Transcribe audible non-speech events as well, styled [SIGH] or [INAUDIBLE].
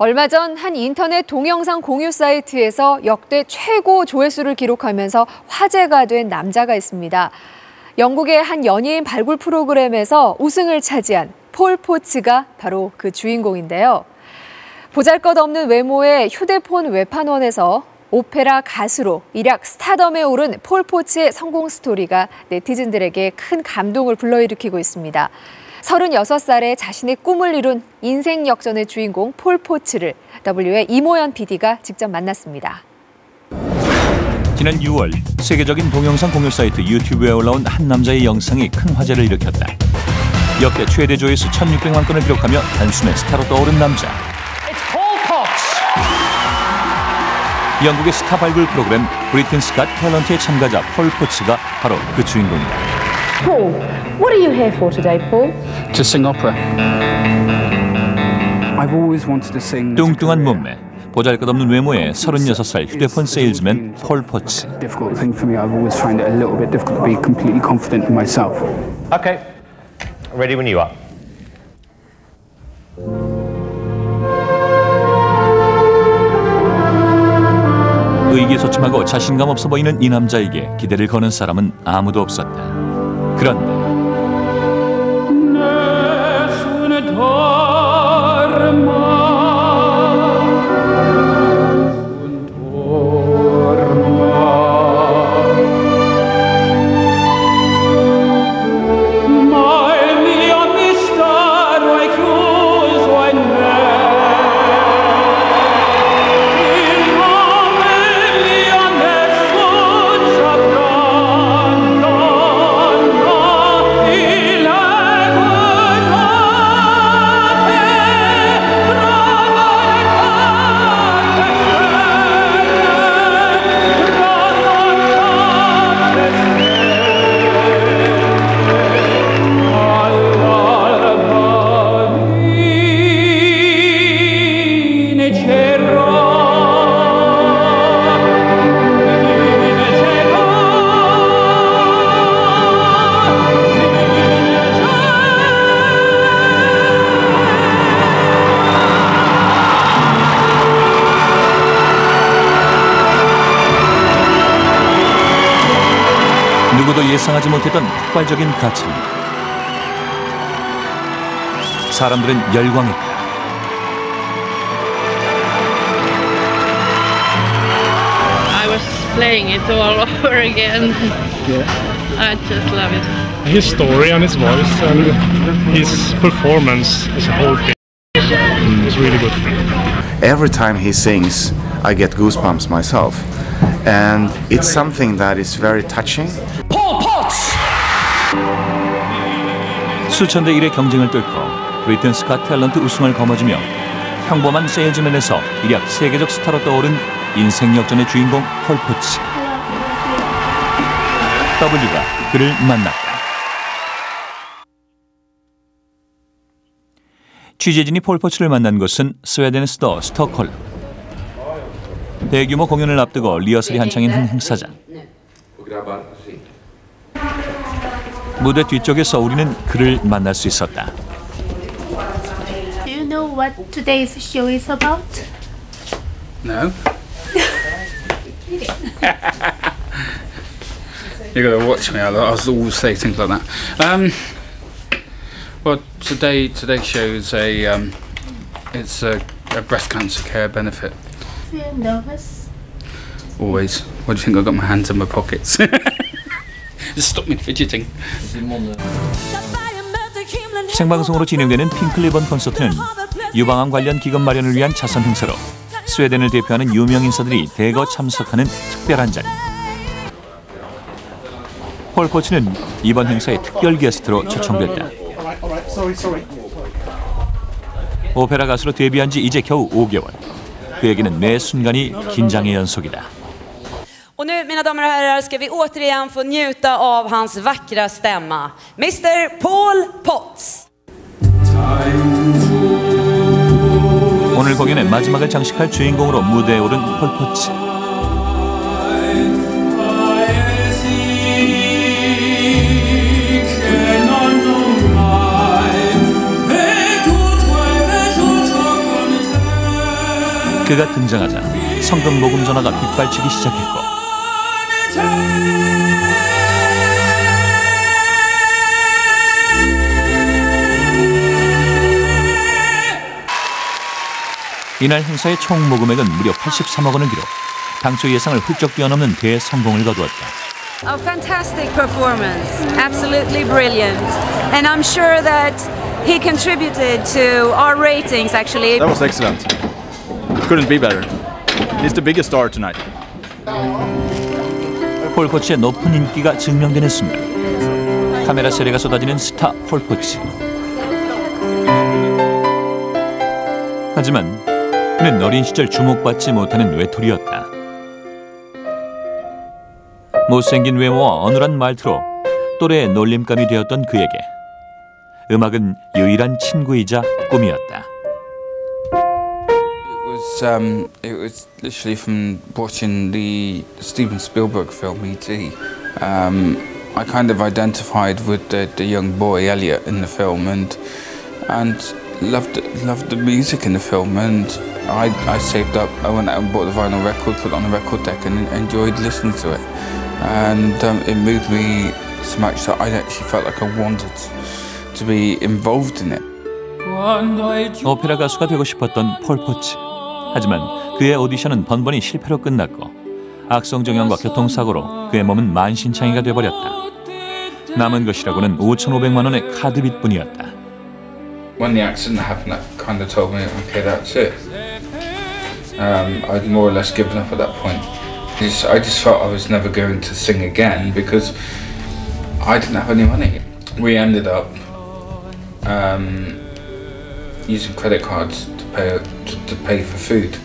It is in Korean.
얼마 전 한 인터넷 동영상 공유 사이트에서 역대 최고 조회수를 기록하면서 화제가 된 남자가 있습니다. 영국의 한 연예인 발굴 프로그램에서 우승을 차지한 폴 포츠가 바로 그 주인공인데요. 보잘 것 없는 외모의 휴대폰 외판원에서 오페라 가수로 일약 스타덤에 오른 폴 포츠의 성공 스토리가 네티즌들에게 큰 감동을 불러일으키고 있습니다. 36살에 자신의 꿈을 이룬 인생 역전의 주인공 폴 포츠를 W의 이모연 PD가 직접 만났습니다. 지난 6월 세계적인 동영상 공유 사이트 유튜브에 올라온 한 남자의 영상이 큰 화제를 일으켰다. 역대 최대 조회수 1,600만 건을 기록하며 단숨에 스타로 떠오른 남자. 영국의 스타 발굴 프로그램 Britain's Got Talent의 참가자 폴 포츠가 바로 그 주인공이다. Paul, what are you here for today, Paul? to sing opera. I've always wanted to sing. 뚱뚱한 몸매, 보잘것없는 외모의 36살 휴대폰 세일즈맨 폴 포츠. Difficult thing for me. I've always found it a little bit difficult to be completely confident in myself. Okay. Ready when you are. 의기소침하고 자신감 없어 보이는 이 남자에게 기대를 거는 사람은 아무도 없었다. 그런데 누구도 예상하지 못했던 폭발적인 가치입니다. 사람들은 열광했다. I was playing it all [LAUGHS] over again. I just love it. his story and his voice and his performance as a whole thing is really good. every time he sings, I get goosebumps myself. And it's something that is very touching. 수천 대 1의 경쟁을 뚫고 브리튼 스카 탤런트 우승을 거머쥐며 평범한 세일즈맨에서 일약 세계적 스타로 떠오른 인생 역전의 주인공 폴 포츠. W가 그를 만났다. 취재진이 폴 포츠를 만난 곳은 스웨덴의 수도 스톡홀름. 대규모 공연을 앞두고 리허설이 한창인 한 행사장. 무대 뒤쪽에서 우리는 그를 만날 수 있었다. Do you know what today's show is about? No. you got to watch me. I I was always say things like that. Um, well, today today shows a um, it's a, a breast cancer care benefit. Feel nervous? Always. What do you think? I got my hands in my pockets. [LAUGHS] Stop me fidgeting. 생방송으로 진행되는 핑클리번 콘서트는 유방암 관련 기금 마련을 위한 자선 행사로 스웨덴을 대표하는 유명 인사들이 대거 참석하는 특별한 자리. 폴 포츠는 이번 행사의 특별 게스트로 초청됐다. 오페라 가수로 데뷔한 지 이제 겨우 5개월. 그에게는 매 순간이 긴장의 연속이다. Och nu, mina damer och herrar, ska vi återigen få njuta av hans vackra stämma. Mr Paul Potts. 오늘 공연의 마지막을 장식할 주인공으로 무대에 오른 폴 포츠. 그가 등장하자 성금 모금 전화가 빗발치기 시작했고 이날 행사의 총 모금액은 무려 83억 원을 기록. 당초 예상을 훌쩍 뛰어넘는 대성공을 거두었다. A fantastic performance, absolutely brilliant. And I'm sure that he contributed to our ratings actually. That was excellent. Couldn't be better. He's the biggest star tonight. 폴포츠의 높은 인기가 증명되는 순간 카메라 세례가 쏟아지는 스타 폴포츠 하지만 그는 어린 시절 주목받지 못하는 외톨이였다. 못생긴 외모와 어눌한 말투로 또래의 놀림감이 되었던 그에게 음악은 유일한 친구이자 꿈이었다 was um, it was literally from watching the Steven Spielberg film E.T. Um, I kind of identified with the, the young boy Elliot in the film and and loved loved the music in the film and I, I saved up. I went out and bought the vinyl record, put it on the record deck, and enjoyed listening to it. And um, it moved me so much that I actually felt like I wanted to be involved in it. 오페라 가수가 되고 싶었던 폴포츠. 하지만 그의 오디션은 번번이 실패로 끝났고 악성 정형과 교통사고로 그의 몸은 만신창이가 돼버렸다. 남은 것이라고는 5,500만 원의 카드빚뿐이었다. when the accident happened, that kind of told me, okay, that's it. Um, I'd more or less given up at that point. Just, I just felt I was never going to sing again because I didn't have any money. We ended up um, using credit cards pay to, to pay for food.